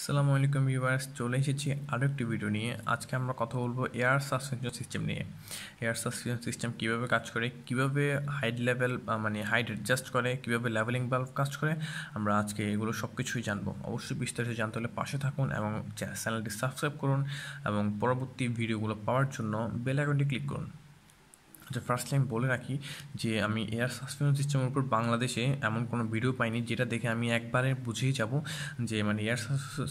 আসসালামু আলাইকুম ভিউয়ার্স, চলে এসেছি আরও একটি ভিডিও নিয়ে। আজকে আমরা কথা বলব এয়ার সাসপেনশন সিস্টেম নিয়ে। এয়ার সাসপেনশন সিস্টেম কীভাবে কাজ করে, কীভাবে হাইট লেভেল মানে হাইট অ্যাডজাস্ট করে, কীভাবে লেভেলিং বাল্ব কাজ করে, আমরা আজকে এগুলো সব কিছুই জানব। অবশ্যই বিস্তারিত জানতে হলে পাশে থাকুন এবং চ্যানেলটি সাবস্ক্রাইব করুন এবং পরবর্তী ভিডিওগুলো পাওয়ার জন্য বেল আইকনটি ক্লিক করুন। আচ্ছা ফার্স্টলি আমি বলে রাখি যে আমি এয়ার সাসপেনশন সিস্টেমের উপর বাংলাদেশে এমন কোনো ভিডিও পাইনি যেটা দেখে আমি একবারে বুঝেই যাব যে মানে এয়ার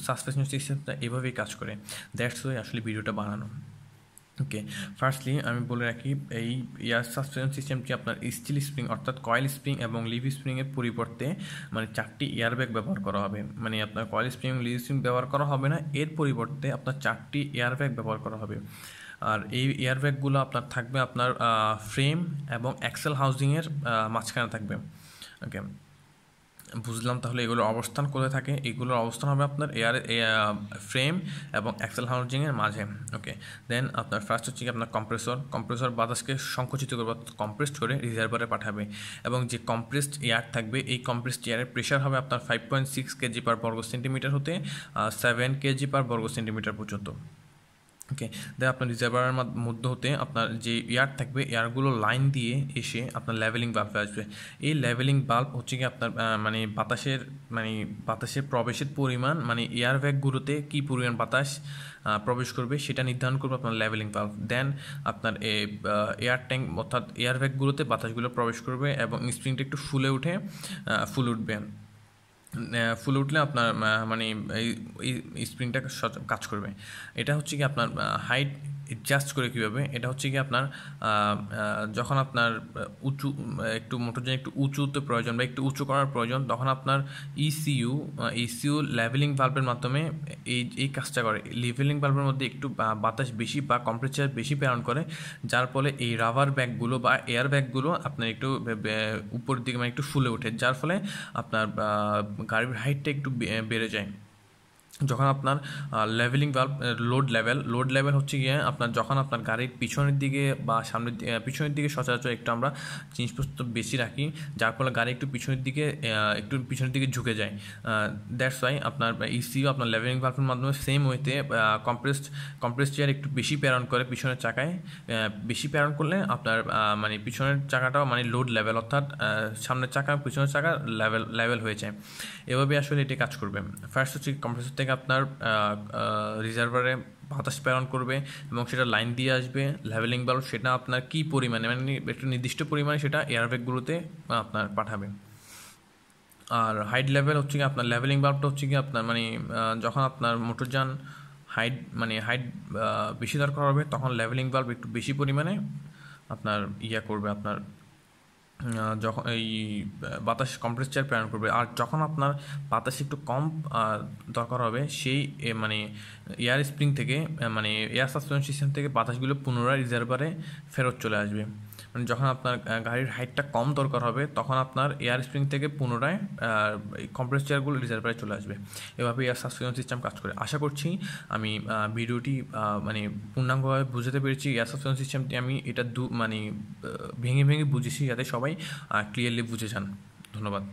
সাসপেনশন সিস্টেমটা এভাবেই কাজ করে। দ্যাটস ওয়াই আসলে ভিডিওটা বানানো। ওকে ফার্স্টলি আমি বলে রাখি এই এয়ার সাসপেনশন সিস্টেমটি আপনার স্টিল স্প্রিং অর্থাৎ কয়েল স্প্রিং এবং লিভ স্প্রিংয়ের পরিবর্তে মানে চারটি এয়ারব্যাগ ব্যবহার করা হবে। মানে আপনার কয়েল স্প্রিং এবং লিভ স্প্রিং ব্যবহার করা হবে না, এর পরিবর্তে আপনার চারটি এয়ারব্যাগ ব্যবহার করা হবে। আর এই এয়ারব্যাগগুলো আপনার থাকবে আপনার ফ্রেম এবং অ্যাক্সেল হাউজিংয়ের মাঝখানে থাকবে। ওকে বুঝলাম তাহলে এগুলোর অবস্থান কোথায় থাকে? এগুলোর অবস্থান হবে আপনার এয়ার ফ্রেম এবং অ্যাক্সেল হাউজিংয়ের মাঝে। ওকে দেন আপনার ফার্স্ট হচ্ছে কি আপনার কম্প্রেসর কম্প্রেসর বাতাসকে সংকুচিত করবে কম্প্রেসড করে রিজার্ভারে পাঠাবে। এবং যে কম্প্রেসড এয়ার থাকবে, এই কম্প্রেসড এয়ারের প্রেশার হবে আপনার five point six kg per বর্গ সেন্টিমিটার হতে সেভেন কেজি পার বর্গ সেন্টিমিটার পর্যন্ত। ওকে দেন আপনার রিজার্ভারের মধ্যে হতে আপনার যে এয়ার থাকবে এয়ারগুলো লাইন দিয়ে এসে আপনার লেভেলিং বাল্বে আসবে। এই লেভেলিং বাল্ব হচ্ছে কি আপনার মানে বাতাসের মানে বাতাসের প্রবেশের পরিমাণ মানে এয়ার ব্যাগগুলোতে কী পরিমাণ বাতাস প্রবেশ করবে সেটা নির্ধারণ করবে আপনার লেভেলিং বাল্ব দেন আপনার এয়ার ট্যাঙ্ক অর্থাৎ এয়ার ব্যাগগুলোতে বাতাসগুলো প্রবেশ করবে এবং স্প্রিংটা একটু ফুলে উঠে ফুল উঠবে। ফুল উঠলে আপনার মানে এই স্প্রিংটা কাজ করবে। এটা হচ্ছে কি আপনার হাইট অ্যাডজাস্ট করে কীভাবে, এটা হচ্ছে কি আপনার যখন আপনার উঁচু, একটু মোটর জন্য একটু উঁচুতে প্রয়োজন বা একটু উঁচু করার প্রয়োজন, তখন আপনার ইসিইউ ইসিইউ লেভেলিং ভাল্বের মাধ্যমে এই এই কাজটা করে। লেভেলিং ভাল্বের মধ্যে একটু বাতাস বেশি বা কম্পারেচার বেশি প্রেরণ করে, যার ফলে এই রাবার ব্যাগগুলো বা এয়ার ব্যাগগুলো আপনার একটু উপরের দিকে মানে একটু ফুলে ওঠে, যার ফলে আপনার গাড়ির হাইটটা একটু বেড়ে যায়। যখন আপনার leveling valve load level load level হচ্ছে গিয়ে আপনার যখন আপনার গাড়ির পিছনের দিকে বা সামনের দিকে পিছনের দিকে সচরাচর একটু আমরা জিনিসপত্র বেশি রাখি, যার ফলে গাড়ি একটু পিছনের দিকে একটু পিছনের দিকে ঝুঁকে যায়। দ্যাটস ওয়াই আপনার ইসিও আপনার লেভেলিং ভাল্বের মাধ্যমে সেম ওয়েতে কম্প্রেসড কম্প্রেস চেয়ার একটু বেশি প্রেরণ করে পিছনের চাকায় বেশি প্রেরণ করলে আপনার মানে পিছনের চাকাটাও মানে লোড লেভেল অর্থাৎ সামনের চাকা, পিছনের চাকা লেভেল লেভেল হয়ে যায়। এভাবে আসলে এটি কাজ করবে। ফার্স্ট হচ্ছে কম্প্রেসর থেকে আপনার রিজার্ভারে বাতাস প্রেরণ করবে এবং সেটা লাইন দিয়ে আসবে লেভেলিং বাল্ব সেটা আপনার কী পরিমাণে মানে একটু নির্দিষ্ট পরিমাণে সেটা এয়ারব্যাগগুলোতে আপনার পাঠাবে। আর হাইট লেভেল হচ্ছে কি আপনার লেভেলিং বাল্বটা হচ্ছে কি আপনার মানে যখন আপনার মোটরযান হাইট মানে হাইট বেশি দরকার হবে, তখন লেভেলিং বাল্ব একটু বেশি পরিমাণে আপনার ইয়া করবে, আপনার যখন এই বাতাস কম্প্রেসার প্রেরণ করবে। আর যখন আপনার বাতাস একটু কম দরকার হবে, সেই মানে এয়ার স্প্রিং থেকে মানে এয়ার সাসপেনশন সিস্টেম থেকে বাতাসগুলো পুনরায় রিজার্ভারে ফেরত চলে আসবে। যখন আপনার গাড়ির হাইটটা কম দরকার হবে, তখন আপনার এয়ার স্প্রিং থেকে পুনরায় কম্প্রেসারগুলো রিজার্ভারে চলে আসবে। এভাবে এয়ার সাসপেনশন সিস্টেম কাজ করে। আশা করছি আমি ভিডিওটি মানে পূর্ণাঙ্গভাবে বুঝতে পেরেছি। এয়ার সাসপেনশন সিস্টেমটি আমি এটা দু মানে ভেঙে ভেঙে বুঝেছি যাতে সবাই ক্লিয়ারলি বুঝে যান। ধন্যবাদ।